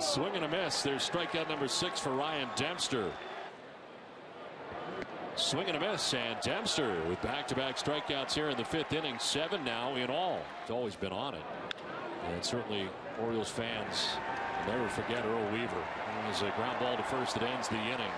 Swing and a miss. There's strikeout number six for Ryan Dempster. Swing and a miss, and Dempster with back-to-back strikeouts here in the fifth inning. Seven now in all. It's always been on it. And certainly Orioles fans never forget Earl Weaver. It a ground ball to first that ends the inning.